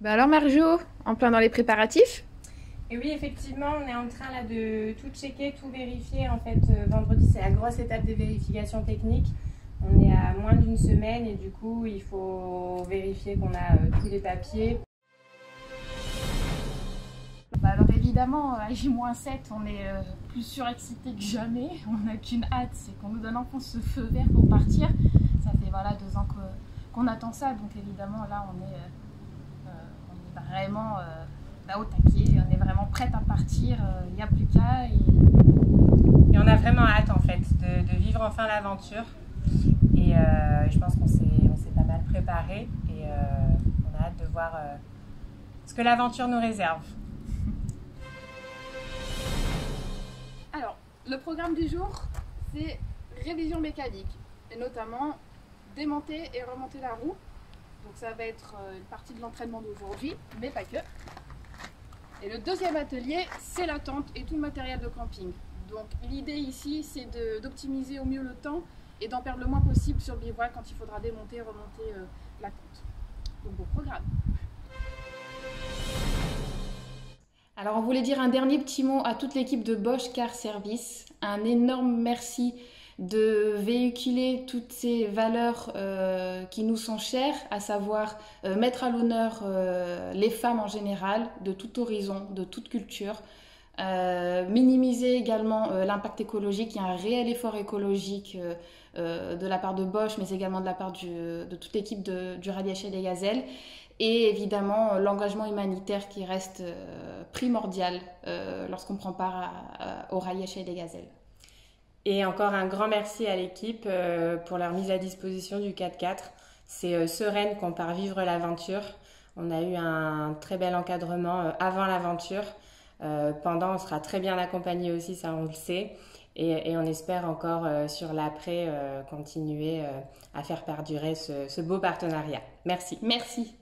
Bah alors Marjo, en plein dans les préparatifs Et oui, effectivement, on est en train là de tout checker, tout vérifier. En fait, euh, vendredi, c'est la grosse étape des vérifications techniques. On est à moins d'une semaine et du coup, il faut vérifier qu'on a euh, tous les papiers. Bah alors évidemment, à J-7, on est euh, plus surexcité que jamais. On n'a qu'une hâte, c'est qu'on nous donne enfin ce feu vert pour partir. Ça fait voilà deux ans qu'on attend ça, donc évidemment là on est, euh, euh, on est vraiment euh, là au taquet, on est vraiment prête à partir, il n'y a plus qu'à. et- Et on a vraiment hâte en fait de, de vivre enfin l'aventure. Et euh, je pense qu'on s'est, pas mal préparé et euh, on a hâte de voir euh, ce que l'aventure nous réserve. Alors, le programme du jour, c'est révision mécanique, et notamment démonter et remonter la roue. Donc ça va être euh, une partie de l'entraînement d'aujourd'hui, mais pas que. Et le deuxième atelier, c'est la tente et tout le matériel de camping. Donc l'idée ici, c'est d'optimiser au mieux le temps et d'en perdre le moins possible sur le bivouac quand il faudra démonter et remonter euh, la tente. Donc bon programme. Alors on voulait dire un dernier petit mot à toute l'équipe de Bosch Car Service. Un énorme merci de véhiculer toutes ces valeurs euh, qui nous sont chères, à savoir euh, mettre à l'honneur euh, les femmes en général, de tout horizon, de toute culture. Minimiser également l'impact écologique. Il y a un réel effort écologique de la part de Bosch, mais également de la part de toute l'équipe du Rallye HL des Gazelles et évidemment l'engagement humanitaire qui reste primordial lorsqu'on prend part au rallye chez des gazelles. Et encore un grand merci à l'équipe euh, pour leur mise à disposition du 4x4. C'est euh, sereine qu'on part vivre l'aventure. On a eu un très bel encadrement euh, avant l'aventure. Pendant, on sera très bien accompagné aussi, ça on le sait. Et, on espère encore sur l'après continuer à faire perdurer ce beau partenariat. Merci. Merci.